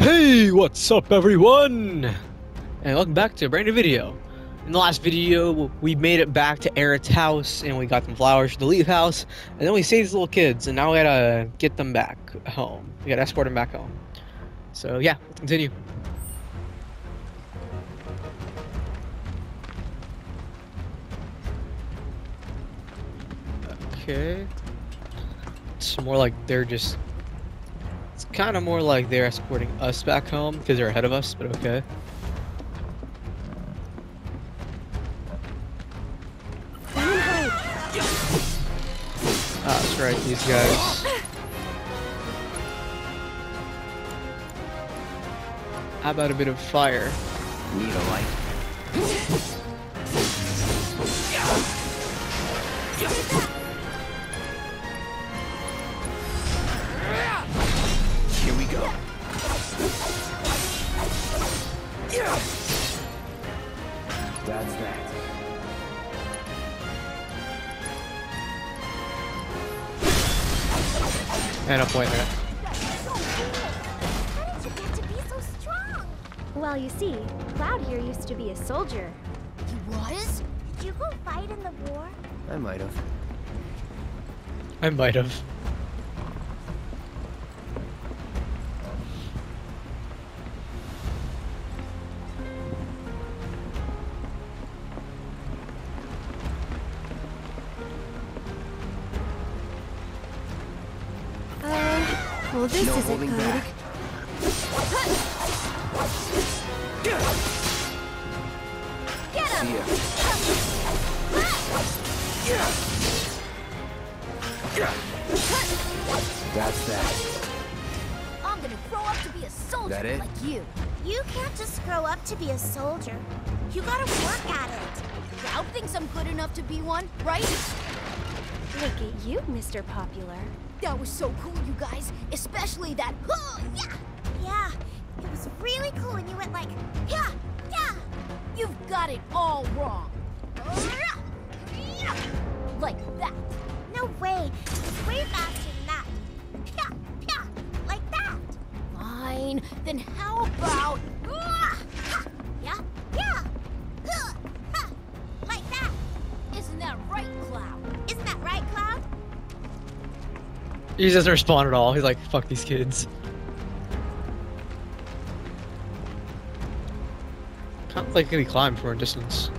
Hey, what's up everyone? And welcome back to a brand new video. In the last video, we made it back to Aerith's house and we got some flowers for the Leaf house. And then we saved these little kids and now we gotta get them back home. We gotta escort them back home. So yeah, let's continue. Okay. It's more like they're just kind of more like they're escorting us back home because they're ahead of us, but okay. Ah, that's right, these guys. How about a bit of fire? Need a light? Might have. Uh, well, this No isn't holding good. That it? like you. You can't just grow up to be a soldier. You gotta work at it. Cloud thinks I'm good enough to be one, right? Look at you, Mr. Popular. That was so cool, you guys. Especially that. oh, yeah. Yeah, it was really cool when you went like, yeah, yeah. You've got it all wrong. Like that. No way. It's way faster Then how about. Yeah, yeah. Like that. Isn't that right, Cloud? Isn't that right, Cloud? He doesn't respond at all. He's like, fuck these kids. Can't like he climbed from a distance.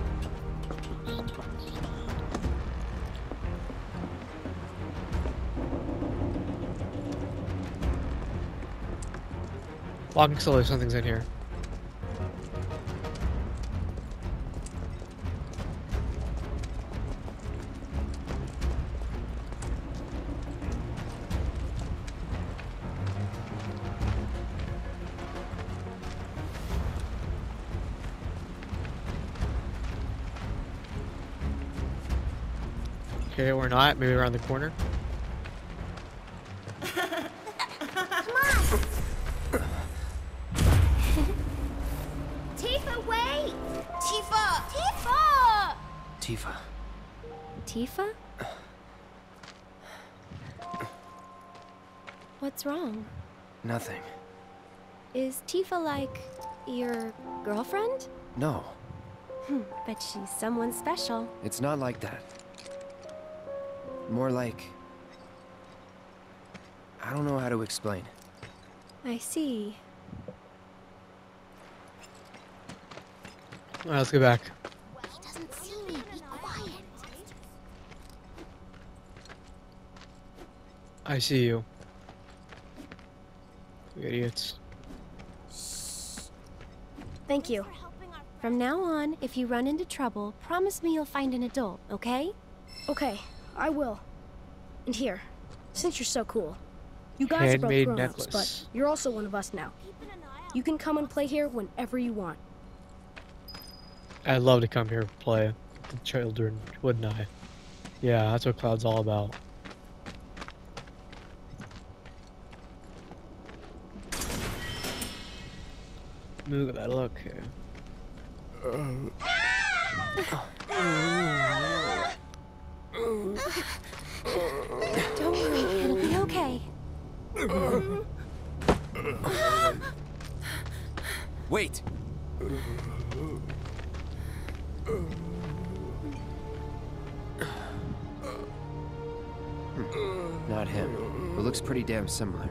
Walking slowly, something's in here. Okay, we're not. Maybe around the corner. Tifa like your girlfriend? No, Hmm, bet she's someone special. it's not like that. More like. I don't know how to explain. I see. Alright, let's go back. He doesn't see me. Be quiet. I see you. You idiots. Thank you. From now on, if you run into trouble, promise me you'll find an adult, okay? Okay, I will. And here, since you're so cool, you guys are both grown-ups, but you're also one of us now. You can come and play here whenever you want. I'd love to come here and play with the children, wouldn't I? Yeah, that's what Cloud's all about. Look at that look here. Don't worry, it'll be okay. Wait! Not him. It looks pretty damn similar.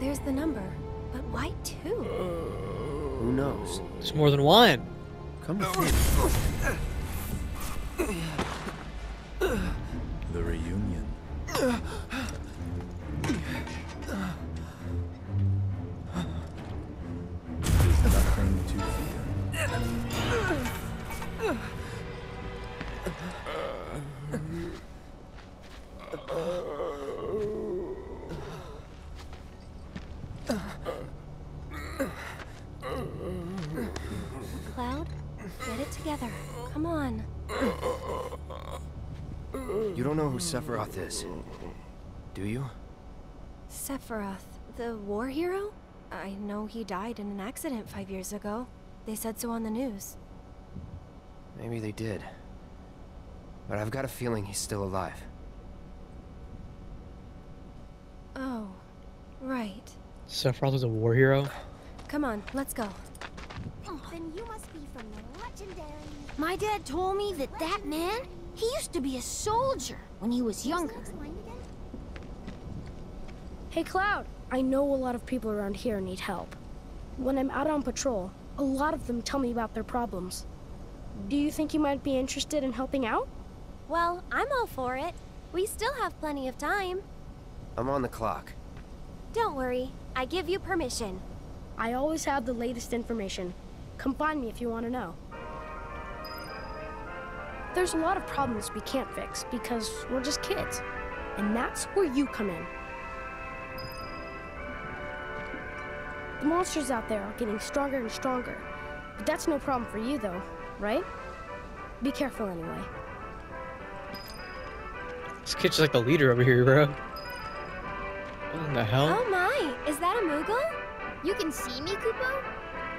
There's the number. But why two? Who knows? It's more than one. Come with me. together. Come on. You don't know who Sephiroth is, do you? Sephiroth, the war hero? I know he died in an accident five years ago. They said so on the news. Maybe they did. But I've got a feeling he's still alive. Oh, right. Sephiroth is a war hero. Come on, let's go. Then you must be from the legendary. My dad told me that that man, he used to be a soldier when he was younger. Hey, Cloud. I know a lot of people around here need help. When I'm out on patrol, a lot of them tell me about their problems. Do you think you might be interested in helping out? Well, I'm all for it. We still have plenty of time. I'm on the clock. Don't worry, I give you permission. I always have the latest information. Come find me if you want to know. There's a lot of problems we can't fix because we're just kids. And that's where you come in. The monsters out there are getting stronger and stronger. But that's no problem for you, though, right? Be careful anyway. This kid's like the leader over here, bro. What in the hell? Oh my, is that a Moogle? You can see me, Kupo?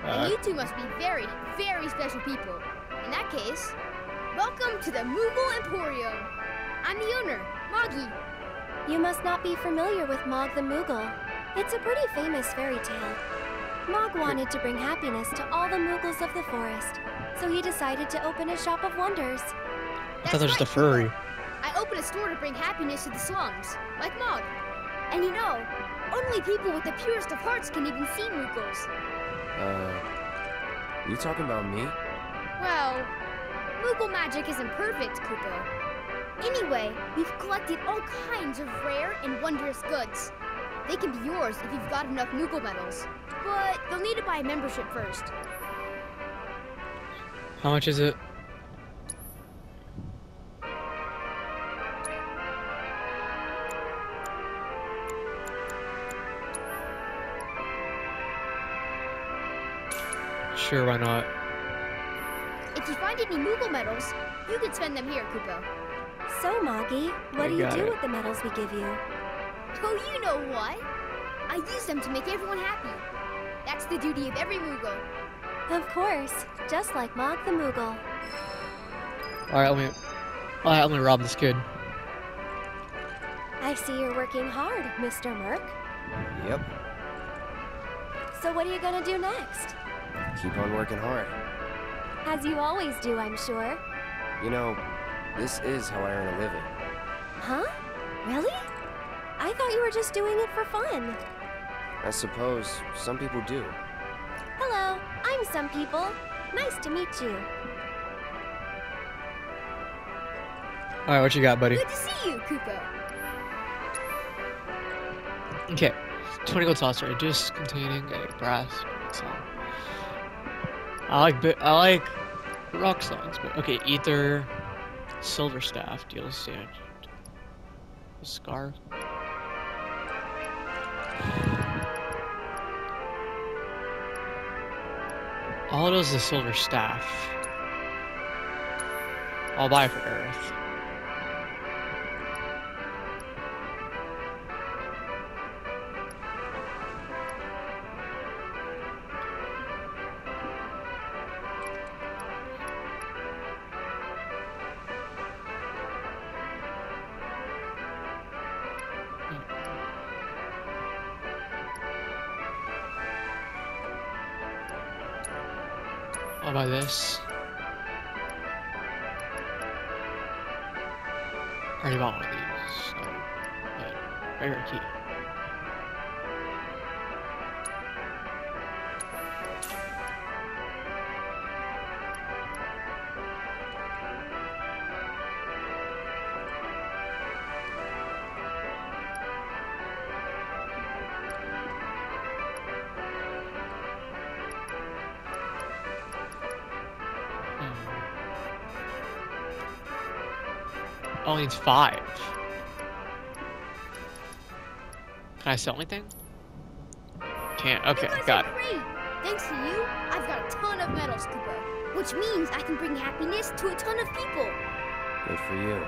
Uh, and you two must be very, very special people. In that case, welcome to the Moogle Emporium. I'm the owner, Moggy. You must not be familiar with Mog the Moogle. It's a pretty famous fairy tale. Mog wanted to bring happiness to all the Moogles of the forest, so he decided to open a shop of wonders. I thought that was just a furry. I opened a store to bring happiness to the slums, like Mog. And you know, only people with the purest of hearts can even see Moogles. Uh, you talking about me? Well, Moogle magic isn't perfect, Kupo. Anyway, we've collected all kinds of rare and wondrous goods. They can be yours if you've got enough Moogle medals. But you'll need to buy a membership first. How much is it? Sure, why not? If you find any Moogle medals, you can spend them here, Kupo. So, Moggy, what I do you do it. with the medals we give you? Oh, you know what? I use them to make everyone happy. That's the duty of every Moogle. Of course, just like Mog the Moogle. Alright, let me. Alright, let me rob this kid. I see you're working hard, Mr. Merc. Yep. So what are you gonna do next? Keep on working hard. As you always do, I'm sure. You know, this is how I earn a living. Huh? Really? I thought you were just doing it for fun. I suppose some people do. Hello, I'm some people. Nice to meet you. Alright, what you got, buddy? Good to see you, Kupo. Okay. 20 gold saucer, just containing a brass song. I like I like rock songs, but okay, ether, silver staff deals damage. Scarf. All it is is silver staff. I'll buy for Aerith. This. Already bought one of these, so but rare key. Only needs five. Can I sell anything? Can't. Okay, you got are it. great. Thanks to you, I've got a ton of medals, Kupo. Which means I can bring happiness to a ton of people. Good for you.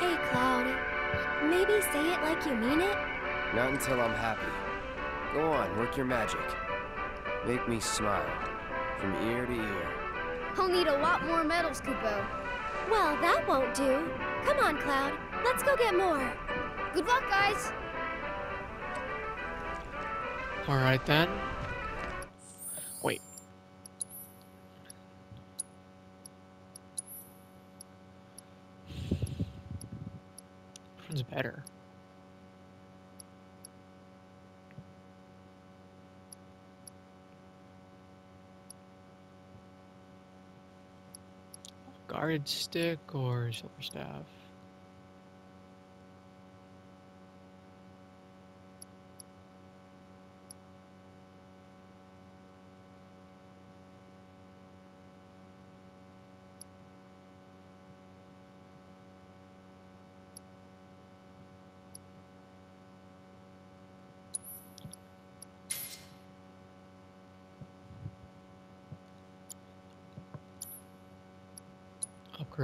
Hey, Cloud. Maybe say it like you mean it? Not until I'm happy. Go on, work your magic. Make me smile. From ear to ear. I'll need a lot more medals, Kupo. Well, that won't do. Come on, Cloud. Let's go get more. Good luck, guys. Alright then. Wait. One's better? Guarded stick or silver staff?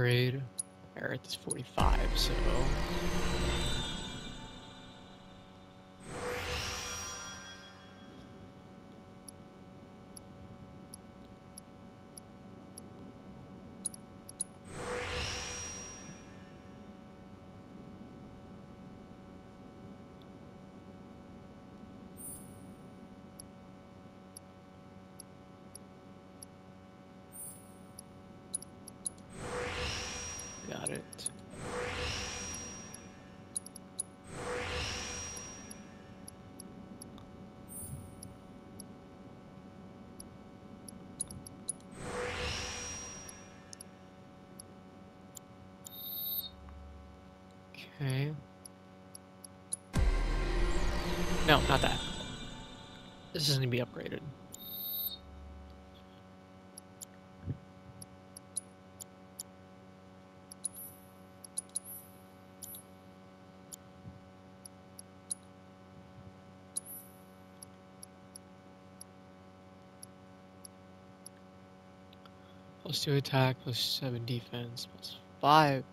Upgrade. Aerith is 45, so. No, not that. This need to be upgraded. Plus two attack, plus seven defense, plus five.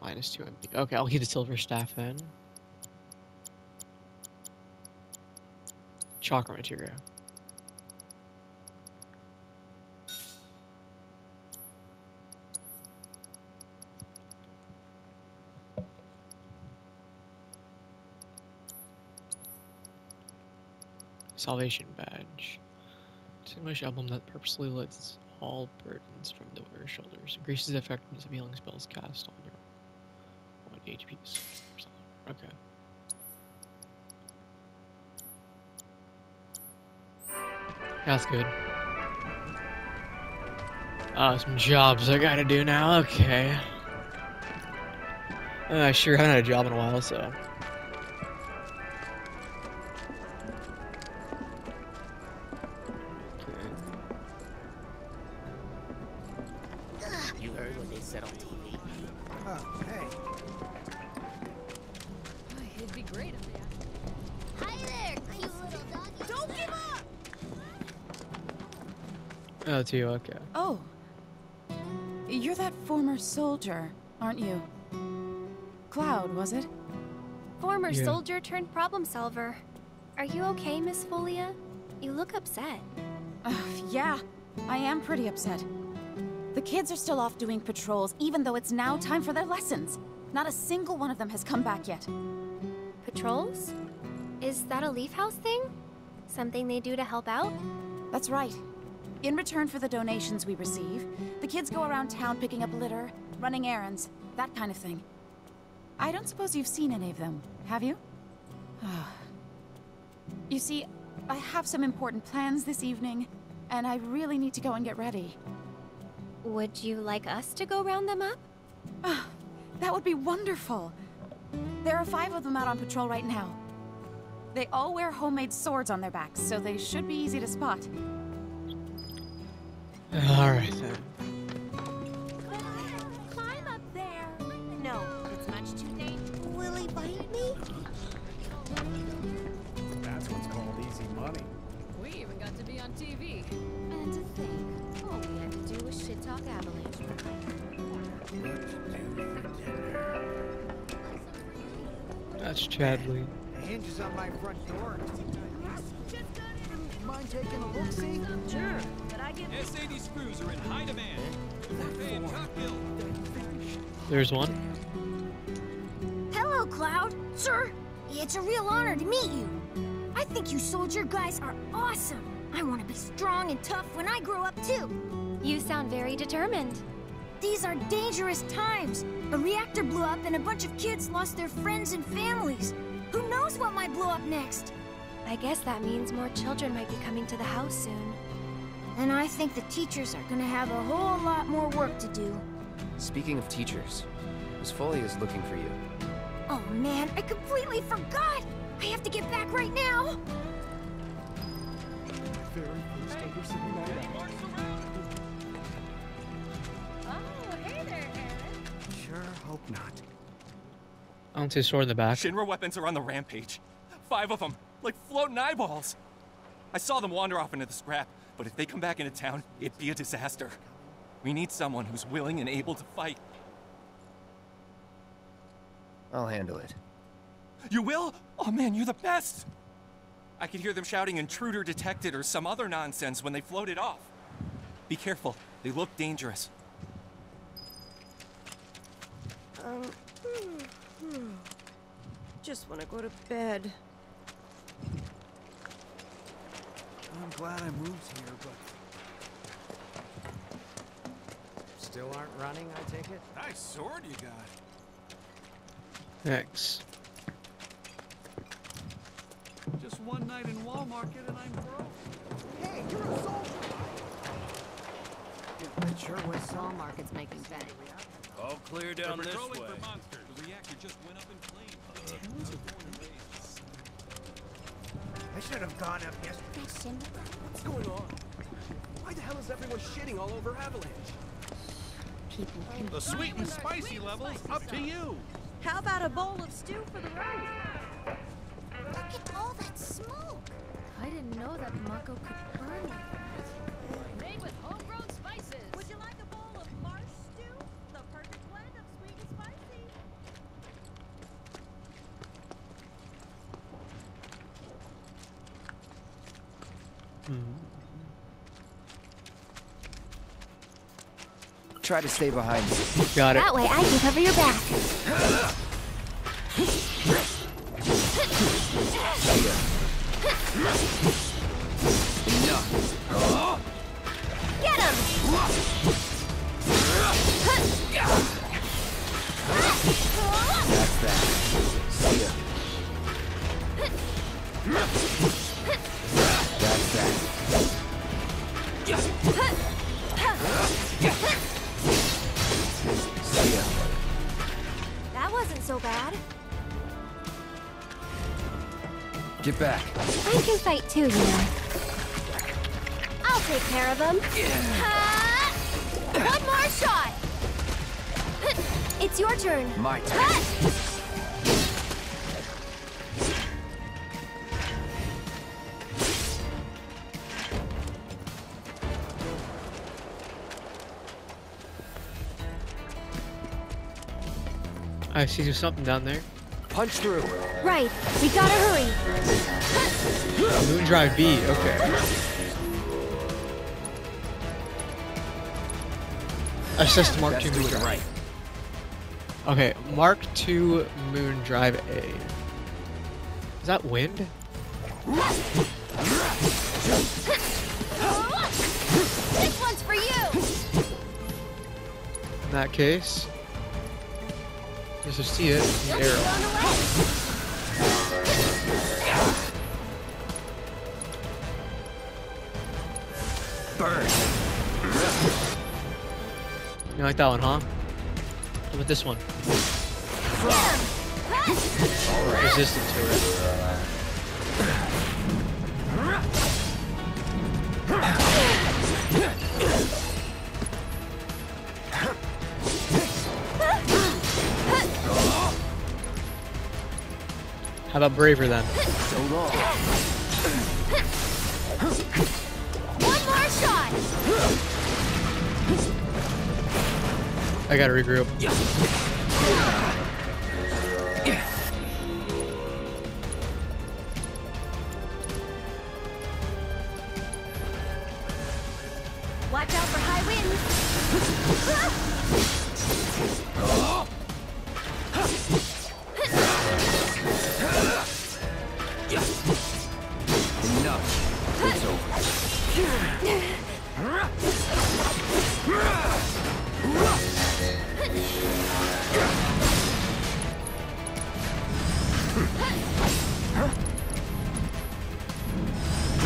Minus two MP. Okay, I'll keep the silver staff then. Chakra materia. Salvation badge. Distinguished emblem that purposely lifts all burdens from the wearer's shoulders. Increases the effectiveness of healing spells cast on your 1 HP. Okay. That's good. Oh, some jobs I gotta do now. Okay. Uh, sure haven't had a job in a while, so. Heard said on TV. Oh, hey. It'd be great if they Hi there, cute little doggy. Don't give up! Oh, it's you. Okay. Oh. You're that former soldier, aren't you? Cloud, was it? Former Yeah. soldier turned problem solver. Are you okay, Miss Folia? You look upset. Uh, yeah, I am pretty upset. The kids are still off doing patrols, even though it's now time for their lessons. Not a single one of them has come back yet. Patrols? Is that a Leaf House thing? Something they do to help out? That's right. In return for the donations we receive, the kids go around town picking up litter, running errands, that kind of thing. I don't suppose you've seen any of them, have you? you see, I have some important plans this evening, and I really need to go and get ready. Would you like us to go round them up? Ah, that would be wonderful. There are five of them out on patrol right now. They all wear homemade swords on their backs, so they should be easy to spot. Alright then. Climb up there. No, it's much too dangerous. Will he bite me? That's what's called easy money. We even got to be on TV. Talk Avalanche. That's Chadley. The hinge is on my front door. Mind taking a look, see? Sure. But I get SAD screws are in high demand. Paying top bill. There's one. Hello, Cloud. Sir, it's a real honor to meet you. I think you soldier guys are awesome. I want to be strong and tough when I grow up, too. You sound very determined. These are dangerous times. A reactor blew up and a bunch of kids lost their friends and families. Who knows what might blow up next? I guess that means more children might be coming to the house soon. And I think the teachers are gonna have a whole lot more work to do. Speaking of teachers, Miss Folia is looking for you. Oh man, I completely forgot! I have to get back right now! Very first ever night out. Hope not. I don't see a sword in the back. Shinra weapons are on the rampage. Five of them, like floating eyeballs. I saw them wander off into the scrap, but if they come back into town, it'd be a disaster. We need someone who's willing and able to fight. I'll handle it. You will? Oh man, you're the best! I could hear them shouting intruder detected or some other nonsense when they floated off. Be careful, they look dangerous. Um, hmm, hmm. Just want to go to bed. I'm glad I moved here, but... Still aren't running, I take it? Nice sword you got. Thanks. Just one night in Wall Market and I'm broke. Hey, you're a soldier! It sure was Wall Market's making bank. All clear down this patrolling way. for monsters. The reactor just went up in flames. Uh, I should have gone up yesterday. What's going on? Why the hell is everyone shitting all over Avalanche? People The sweet and spicy levels up to you. How about a bowl of stew for the road? Look at all that smoke! I didn't know that Mako could burn like that. Made with homegrown spices. Would you like a bowl of marsh stew? The perfect blend of sweet and spicy. Try to stay behind me. Got it. That way I can cover your back. Get him! That's that. See ya. Back. I can fight too, you know. I'll take care of him. Ha! One more shot! It's your turn. My turn. Ha! I see there's something down there. Punch through. Right, we gotta hurry. Moon Drive B, okay. Assist Mark That's to to Moon Drive. right. Okay, Mark II Moon Drive A. Is that wind? This one's for you! In that case, let's just see it. The arrow. Burn. You like that one, huh? What about this one? Resistant to it. How about braver then? So long. I gotta regroup.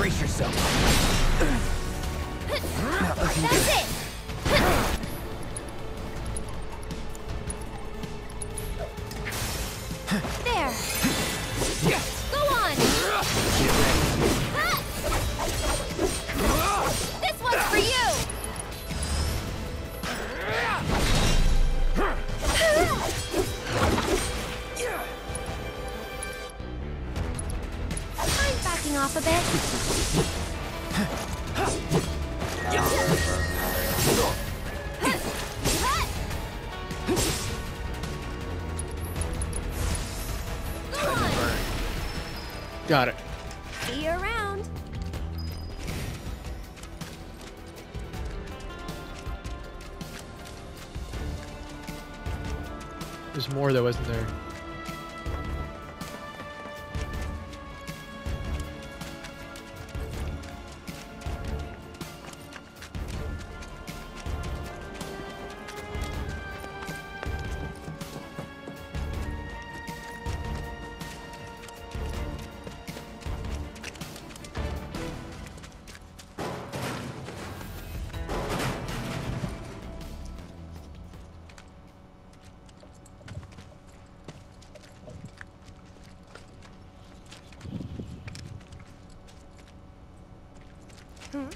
Brace yourself. That's it!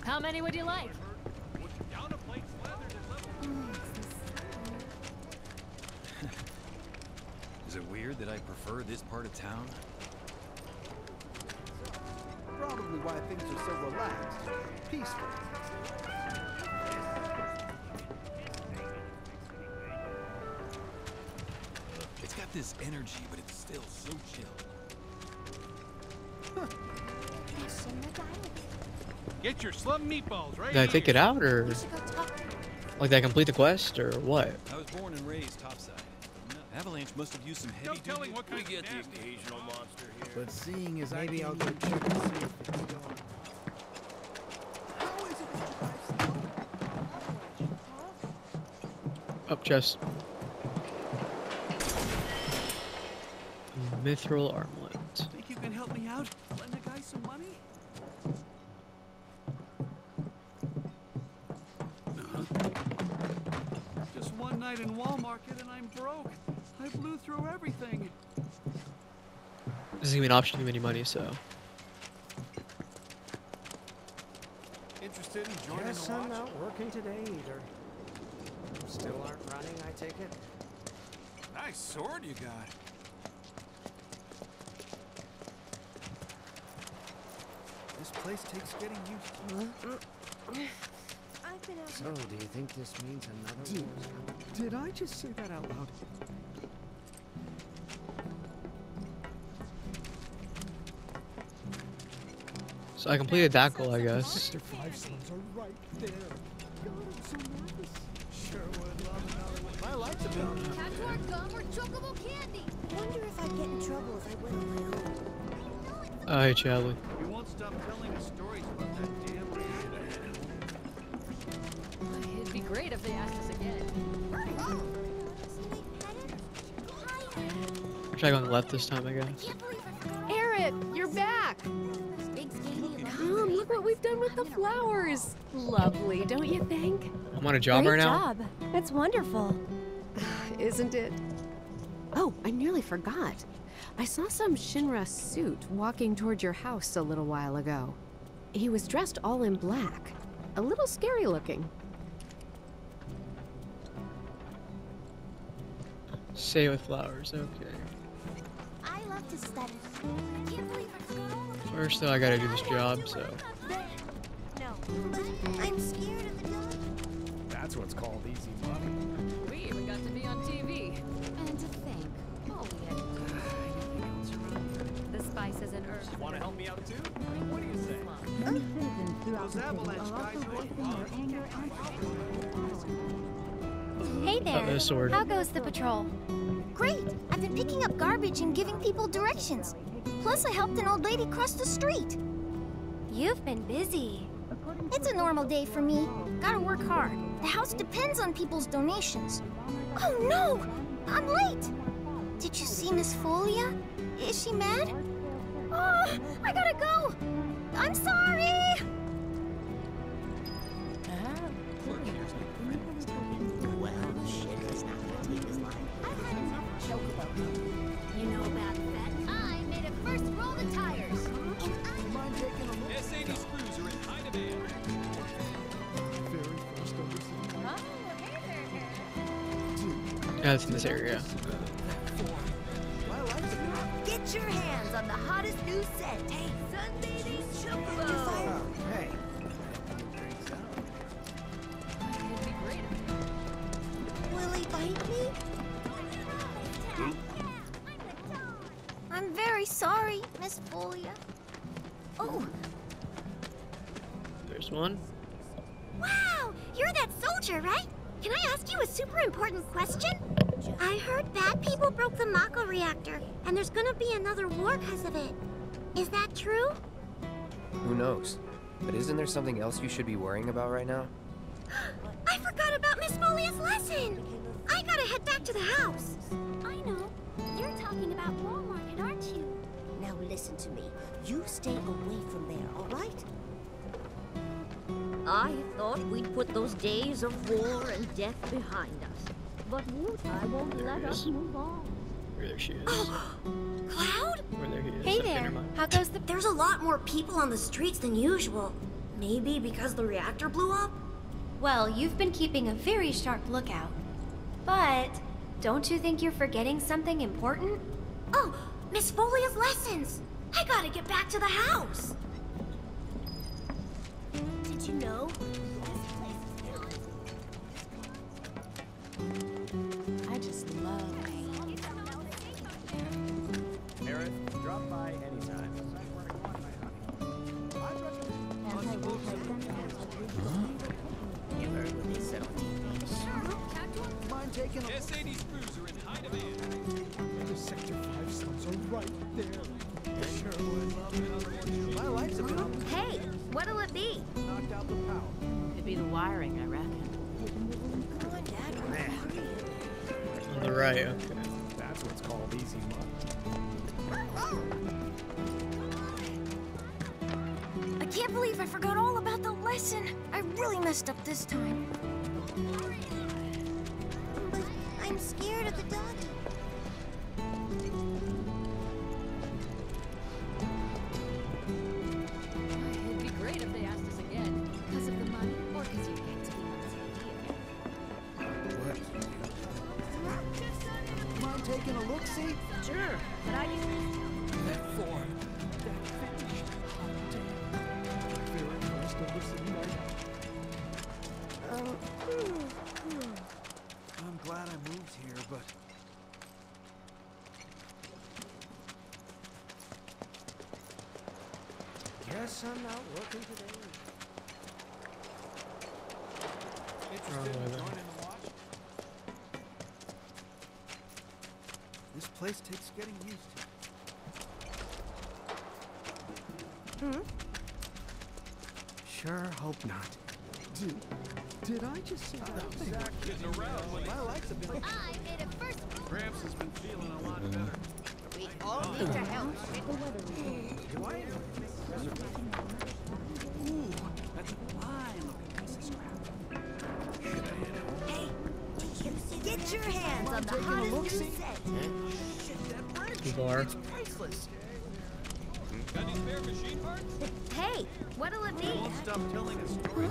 How many would you like? Is it weird that I prefer this part of town? Probably why things are so relaxed, peaceful. It's got this energy, but it's still so chill. Get your slum meatballs right Did I take it out or like did I complete the quest or what? I was born and raised topside. Avalanche must have used some heavy No duty. what kind we of get the occasional monster here. But seeing as maybe I'll go check and see if it's gone. Up chest. Mithril armlet. Think you can help me out? Lend the guy some money? Just one night in Wall Market and I'm broke. I blew through everything. Doesn't even option you any money, so Interested in joining Guess the I'm not working today either. Still aren't running, I take it? Nice sword you got. This place takes getting used to. I've been out So, do you think this means another Did, did I just say that out loud? Trouble if I went on my own. Oh, hey, Charlie. You won't stop telling us stories about that damn It'd be great if they asked us again. Try going left this time, I guess. Flowers. Lovely, don't you think? I'm on a job Great right now. job. That's wonderful. Isn't it? Oh, I nearly forgot. I saw some Shinra suit walking toward your house a little while ago. He was dressed all in black. A little scary looking. Say with flowers, okay. I love to study. I can't believe I forgot all of First, though, I gotta do this job, so. No, but I'm scared of the dog. That's what's called easy money. We even got to be on TV. And to think, all we had to do The spices and herbs. Want to help me out too? What do you say? Those avalanche guys Hey there. Uh, sword. How goes the patrol? Great! I've been picking up garbage and giving people directions. Plus, I helped an old lady cross the street. You've been busy. It's a normal day for me. Gotta work hard. The house depends on people's donations. Oh no! I'm late! Did you see Miss Folia? Is she mad? Oh, I gotta go! I'm sorry! In this area. Get your hands on the hottest new scent. Hey, sunbathing chocobo! Hey. Will he bite me? I'm very sorry, Miss Folia. Oh, There's one. wow! You're that soldier, right? Can I ask you a super important question? I heard bad people broke the Mako reactor, and there's gonna be another war because of it. Is that true? Who knows? But isn't there something else you should be worrying about right now? I forgot about Miss Folia's lesson! I gotta head back to the house. I know. You're talking about Wall Market, aren't you? Now listen to me. You stay away from there, all right? I thought we'd put those days of war and death behind us. But Wutai won't let us move on. There she is. Cloud? Where there he is. Hey Okay, there. How goes the... There's a lot more people on the streets than usual. Maybe because the reactor blew up? Well, you've been keeping a very sharp lookout. But don't you think you're forgetting something important? Oh, Miss Folia's lessons! I gotta get back to the house! Did you know? Taking a S80 screws are in high demand. The Sector 5 slugs are right there. Sure would. My life's a building. Hey, what'll it be? Knocked out the power. Could be the wiring, I reckon. On the right, okay. That's what's called easy money. I can't believe I forgot all about the lesson. I really messed up this time. I'm scared of the doggy. Getting used to. Hmm? Sure hope not. Did, did I just say that? Zach is around when my lights have been. I made a first. Gramps has been feeling a lot better. We all need to help. Do I? Ooh, that's a fine looking piece of scrap. Should I head home? Hey, get your hands on the hottest new set. Bizarre. Priceless. Got any spare machine parts? Hey, what'll it be? Won't stop telling us stories.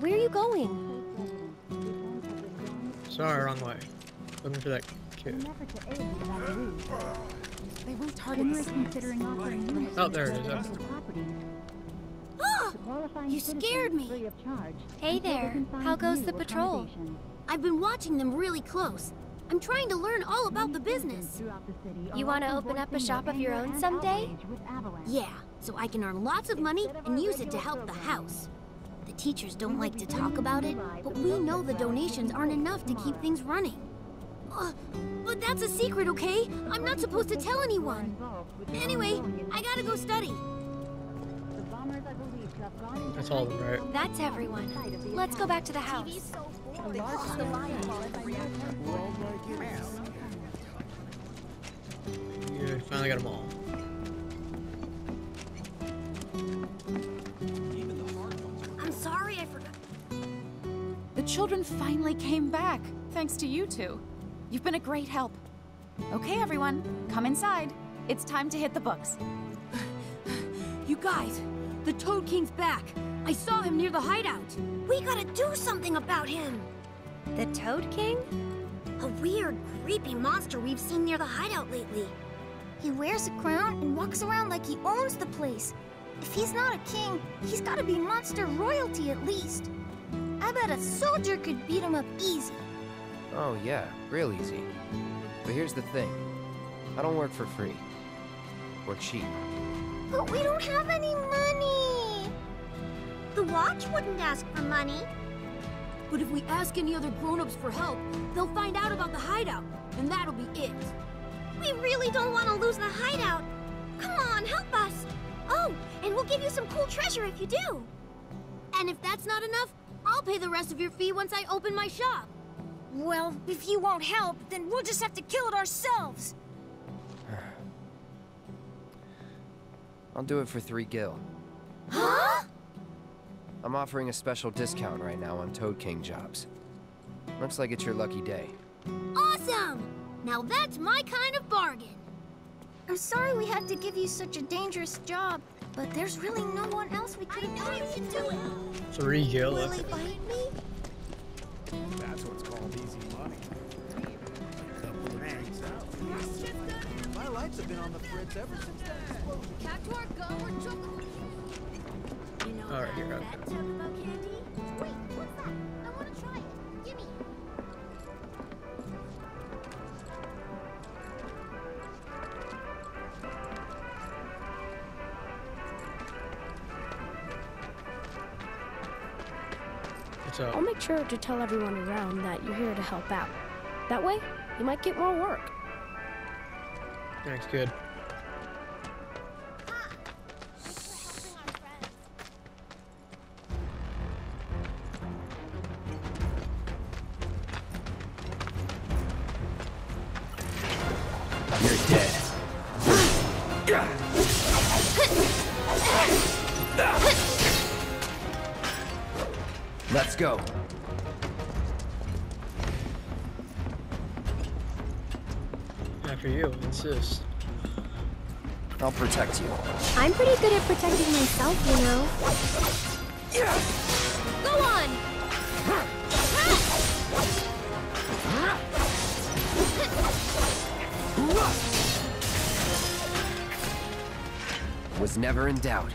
Where are you going? Sorry, wrong way. Looking for that kid. They worked hard at this. Oh, there it is. You scared me. Hey there. How goes the patrol? I've been watching them really close. I'm trying to learn all about the business. You want to open up a shop of your own someday? Yeah, so I can earn lots of money and use it to help the house. The teachers don't like to talk about it, but we know the donations aren't enough to keep things running. Uh, but that's a secret, okay? I'm not supposed to tell anyone. Anyway, I gotta go study. That's all of them, right? That's everyone. Let's go back to the house. Yeah, finally got them all. I'm sorry I forgot. The children finally came back, thanks to you two. You've been a great help. Okay, everyone, come inside. It's time to hit the books. You guys, the Toad King's back. I saw him near the hideout. We gotta do something about him. The Toad King? A weird, creepy monster we've seen near the hideout lately. He wears a crown and walks around like he owns the place. If he's not a king, he's gotta be monster royalty at least. I bet a soldier could beat him up easy. Oh, yeah, real easy. But here's the thing I don't work for free. Or cheap. But we don't have any money. The watch wouldn't ask for money. But if we ask any other grown-ups for help, they'll find out about the hideout, and that'll be it. We really don't want to lose the hideout. Come on, help us. Oh, and we'll give you some cool treasure if you do. And if that's not enough, I'll pay the rest of your fee once I open my shop. Well, if you won't help, then we'll just have to kill it ourselves. I'll do it for three gil. Huh? I'm offering a special discount right now on Toad King jobs. Looks like it's your lucky day. Awesome! Now that's my kind of bargain. I'm sorry we had to give you such a dangerous job, but there's really no one else we could have I know you can do it. Three gil. Will okay. he bite me? That's what's called easy money. My lights have been on the fritz ever since that explosion. Cactuar, go or chocolate. You know All right, here, okay. fat joke about candy? Wait, what's that? I want to try it. Gimme. What's up? I'll make sure to tell everyone around that you're here to help out. That way, you might get more work. Thanks, kid. Was never in doubt.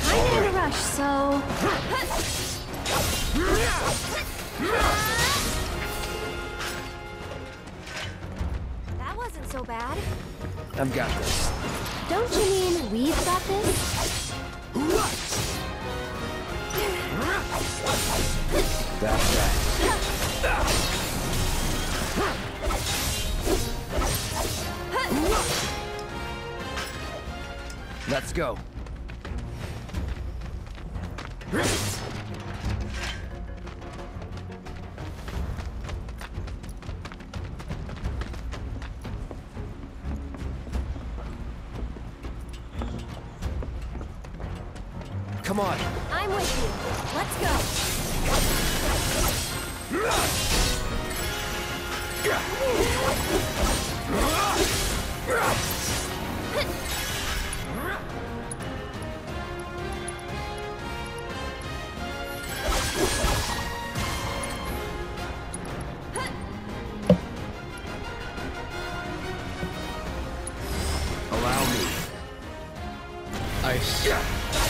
I'm in a rush, so. That wasn't so bad. I've got this. Ice.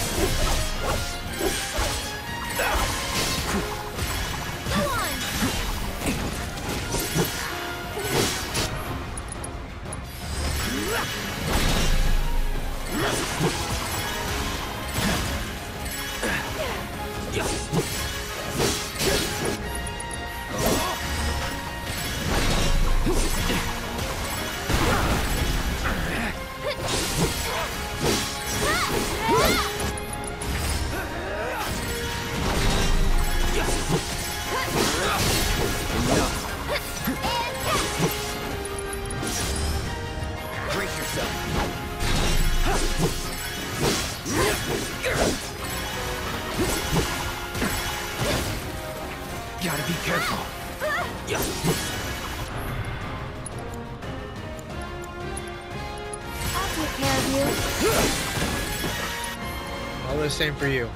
Same for you.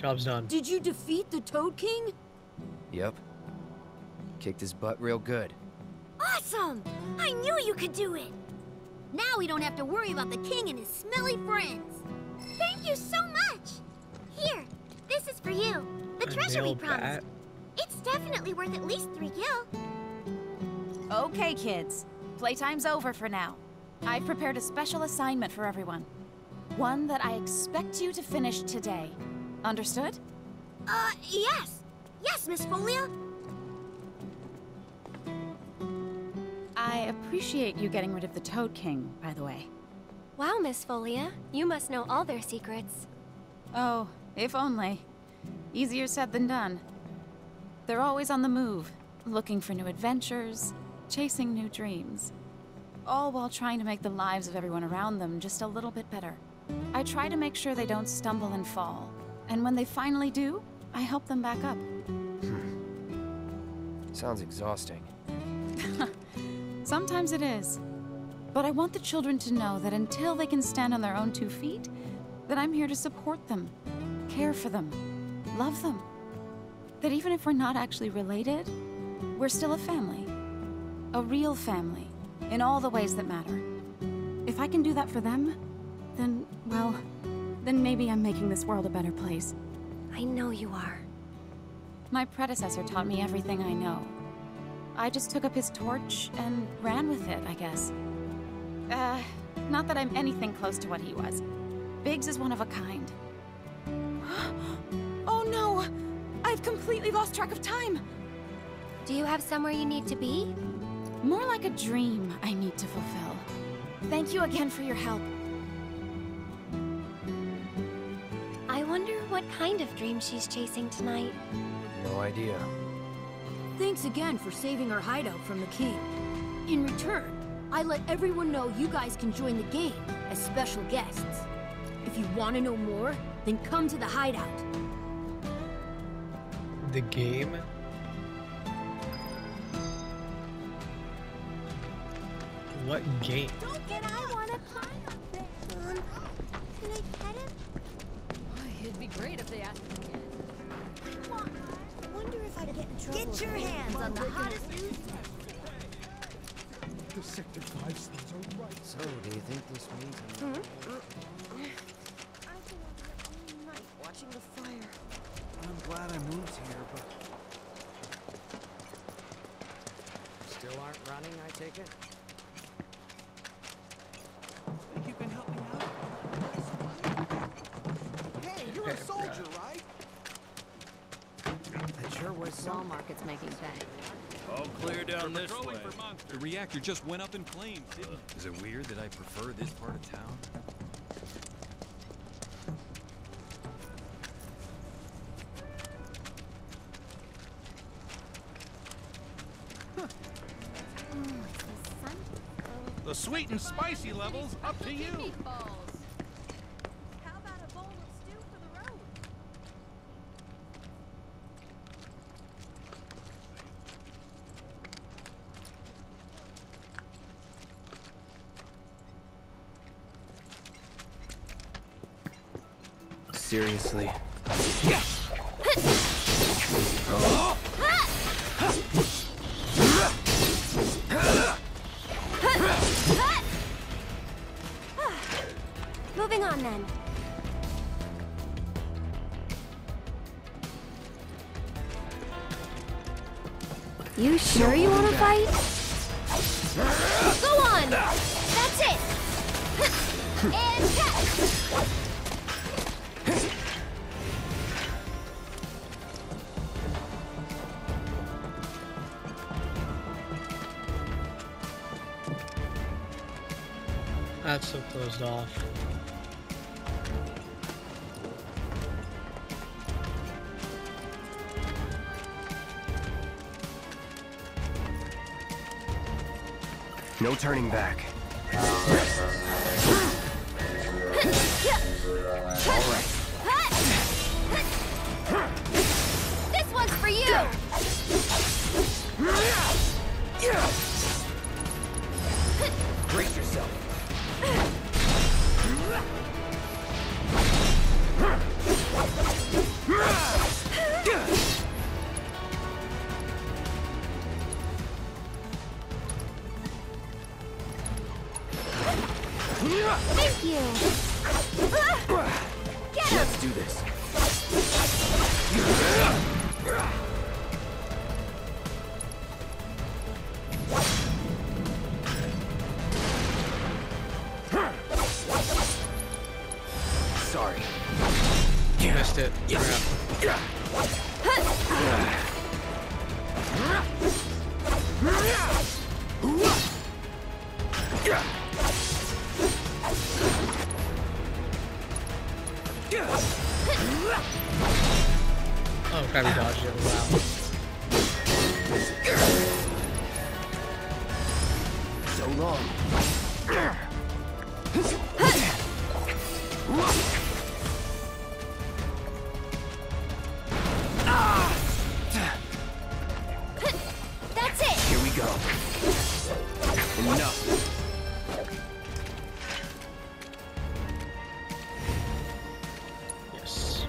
Job's done. did you defeat the Toad King? Yep. Kicked his butt real good. Awesome! I knew you could do it! Now we don't have to worry about the king and his smelly friends. Thank you so much! Here, this is for you. The A treasure we promised. bat. It's definitely worth at least three gil. Okay, kids. Playtime's over for now. I've prepared a special assignment for everyone. One that I expect you to finish today. Understood? Uh, yes. Yes, Miss Folia. I appreciate you getting rid of the Toad King, by the way. Wow, Miss Folia, you must know all their secrets. Oh, if only. Easier said than done. They're always on the move, looking for new adventures, chasing new dreams. All while trying to make the lives of everyone around them just a little bit better. I try to make sure they don't stumble and fall. And when they finally do, I help them back up. Hmm. Sounds exhausting. Sometimes it is. But I want the children to know that until they can stand on their own two feet, that I'm here to support them, care for them, love them. That even if we're not actually related, we're still a family. A real family, in all the ways that matter. If I can do that for them, then, well, then maybe I'm making this world a better place. I know you are. My predecessor taught me everything I know. I just took up his torch and ran with it, I guess. Uh, not that I'm anything close to what he was. Biggs is one of a kind. oh no! I've completely lost track of time! Do you have somewhere you need to be? More like a dream I need to fulfill. Thank you again for your help. Kind of dream she's chasing tonight. No idea. Thanks again for saving our hideout from the king. In return, I let everyone know you guys can join the game as special guests. If you want to know more, then come to the hideout. The game? What game? Get in trouble. Get your hands on the hottest news. The Sector 5 scenes are right. So, do you think this means Hmm? I'm... Watching the fire. I'm glad I moved here, but Still aren't running, I take it? Clear down this way. The reactor just went up in flames, didn't it? Is it weird that I prefer this part of town? The sweet and spicy levels up to you. Meatballs. How about a bowl of stew for the road? Seriously. Closed off. No turning back. Enough. Yes.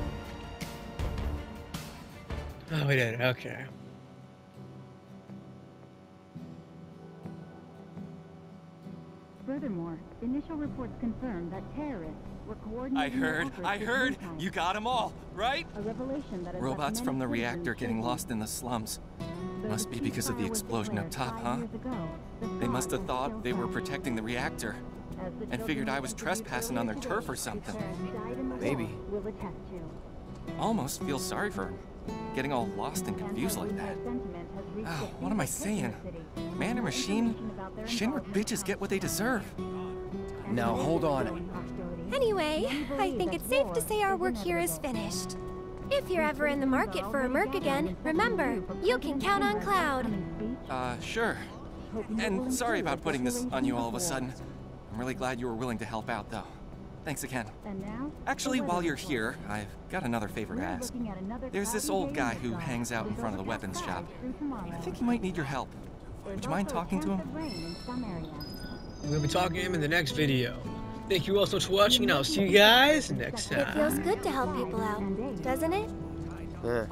Oh, we did. it. Okay. Furthermore, initial reports confirm that terrorists were I coordinating their heard, I heard. You got them all, right? A revelation that has left Robots from the reactor getting lost in the slums. Though Must be because of the explosion up top, huh? years ago, the They must have thought they were protecting the reactor and figured I was trespassing on their turf or something. who died in the Maybe. war will attest to. Almost feel sorry for him. Getting all lost and confused like that. Oh, what am I saying? Man or machine? Shinra bitches get what they deserve. Now hold on. Anyway, I think it's safe to say our work here is finished. If you're ever in the market for a Merc again, remember, you can count on Cloud. Uh, sure. And sorry about putting this on you all of a sudden. I'm really glad you were willing to help out, though. Thanks again. And now, Actually, while you're here, I've got another favor to ask. looking at another There's this old guy who hangs out in front of the weapons shop. skies through tomorrow. I think he might need your help. Would you mind talking to him? of rain in some areas. We'll be talking to him in the next video. Thank you all so much for watching, and I'll see you guys next time. It time. feels good to help people out, doesn't it? Eh,